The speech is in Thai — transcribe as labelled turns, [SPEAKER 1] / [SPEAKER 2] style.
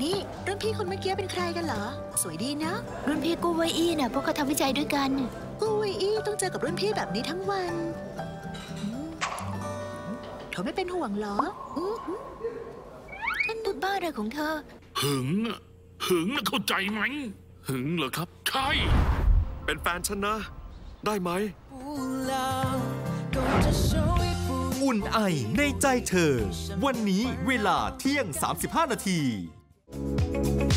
[SPEAKER 1] นี่รุ่นพี่คนเมื่อกี้เป็นใครกันเหรอ สวยดีนะ
[SPEAKER 2] รุ่นพี่กู้ไว้อี้น่ะพวกเขาทำวิจัยด้วยกัน
[SPEAKER 1] กูวีอี้ต้องเจอกับรุ่นพี่แบบนี้ทั้งวันอืมเธอไม่เป็นห่วงเหรออืม
[SPEAKER 2] ท่านพูดบ้าอะไรของเธอ
[SPEAKER 3] หึงอะหึงนะเข้าใจไหม
[SPEAKER 4] หึงเหรอครับ
[SPEAKER 3] ใช่
[SPEAKER 5] เป็นแฟนฉันนะ ได้ไหม
[SPEAKER 6] อุ่นไอในใจเธอ วันนี้เวลาเที่ยง 35 นาที Música